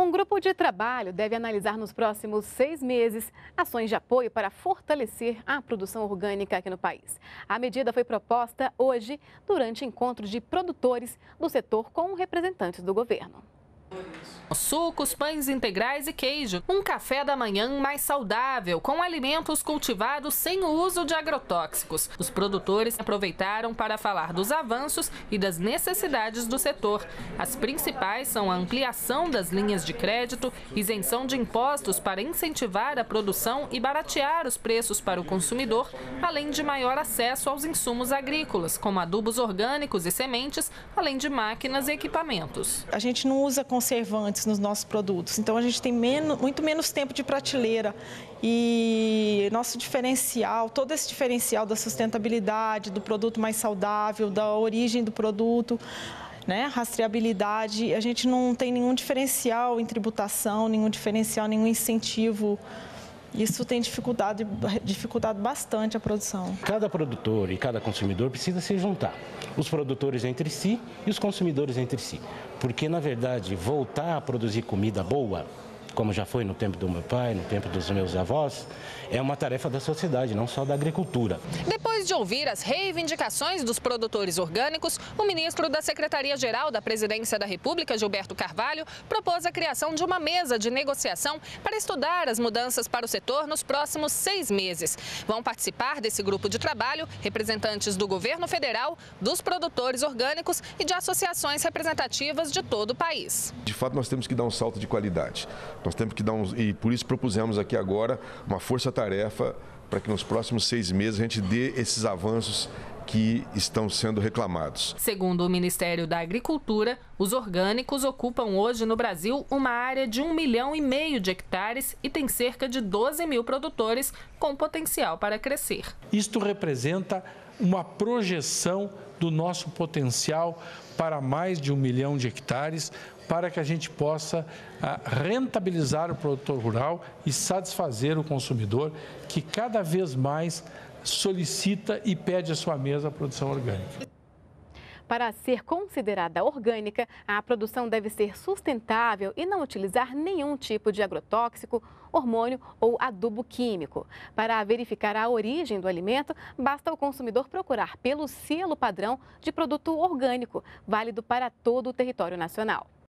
Um grupo de trabalho deve analisar nos próximos seis meses ações de apoio para fortalecer a produção orgânica aqui no país. A medida foi proposta hoje durante encontros de produtores do setor com representantes do governo. Sucos, pães integrais e queijo. Um café da manhã mais saudável, com alimentos cultivados sem o uso de agrotóxicos. Os produtores aproveitaram para falar dos avanços e das necessidades do setor. As principais são a ampliação das linhas de crédito, isenção de impostos para incentivar a produção e baratear os preços para o consumidor, além de maior acesso aos insumos agrícolas, como adubos orgânicos e sementes, além de máquinas e equipamentos. A gente não usa conservantes nos nossos produtos. Então a gente tem menos, muito menos tempo de prateleira e nosso diferencial, todo esse diferencial da sustentabilidade, do produto mais saudável, da origem do produto, né, rastreabilidade, a gente não tem nenhum diferencial em tributação, nenhum diferencial, nenhum incentivo isso tem dificultado, dificultado bastante a produção. Cada produtor e cada consumidor precisa se juntar. Os produtores entre si e os consumidores entre si. Porque, na verdade, voltar a produzir comida boa como já foi no tempo do meu pai, no tempo dos meus avós, é uma tarefa da sociedade, não só da agricultura. Depois de ouvir as reivindicações dos produtores orgânicos, o ministro da Secretaria-Geral da Presidência da República, Gilberto Carvalho, propôs a criação de uma mesa de negociação para estudar as mudanças para o setor nos próximos seis meses. Vão participar desse grupo de trabalho representantes do governo federal, dos produtores orgânicos e de associações representativas de todo o país. De fato, nós temos que dar um salto de qualidade. Nós temos que dar um, e por isso propusemos aqui agora uma força-tarefa para que nos próximos seis meses a gente dê esses avanços que estão sendo reclamados. Segundo o Ministério da Agricultura, os orgânicos ocupam hoje no Brasil uma área de um milhão e meio de hectares e tem cerca de 12 mil produtores com potencial para crescer. Isto representa uma projeção do nosso potencial para mais de um milhão de hectares, para que a gente possa ah, rentabilizar o produtor rural e satisfazer o consumidor que cada vez mais solicita e pede à sua mesa a produção orgânica. Para ser considerada orgânica, a produção deve ser sustentável e não utilizar nenhum tipo de agrotóxico, hormônio ou adubo químico. Para verificar a origem do alimento, basta o consumidor procurar pelo selo padrão de produto orgânico, válido para todo o território nacional.